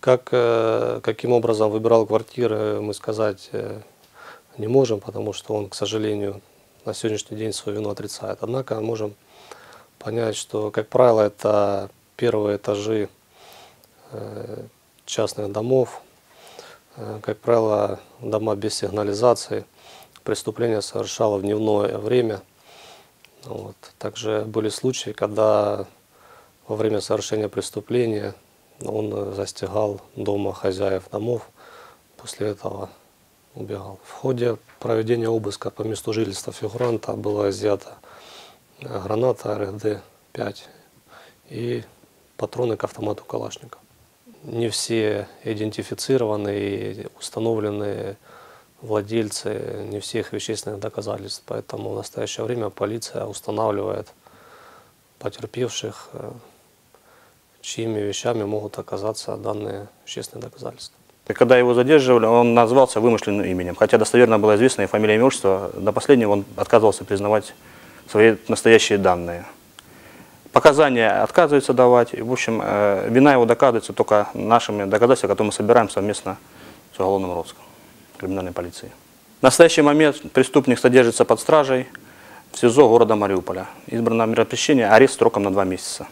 Как, э, каким образом выбирал квартиры, мы сказать э, не можем, потому что он, к сожалению, на сегодняшний день свою вину отрицает. Однако можем понять, что, как правило, это первые этажи э, частных домов, как правило, дома без сигнализации. Преступление совершало в дневное время. Вот. Также были случаи, когда во время совершения преступления он э, застигал дома хозяев домов, после этого убегал. В ходе проведения обыска по месту жительства фигуранта было изъято э, граната РГД-5 и патроны к автомату Калашников. Не все идентифицированы и установлены владельцы не всех вещественных доказательств, поэтому в настоящее время полиция устанавливает потерпевших, э, чьими вещами могут оказаться данные вещественные доказательства. Когда его задерживали, он назвался вымышленным именем. Хотя достоверно было известно и фамилия, и имя, отчество. До последнего он отказывался признавать свои настоящие данные. Показания отказывается давать. В общем, э, вина его доказывается только нашими доказательствами, которые мы собираем совместно с уголовным розыском криминальной полиции. В настоящий момент преступник содержится под стражей в СИЗО города Мариуполя. Избрано мероприятие арест сроком на два месяца.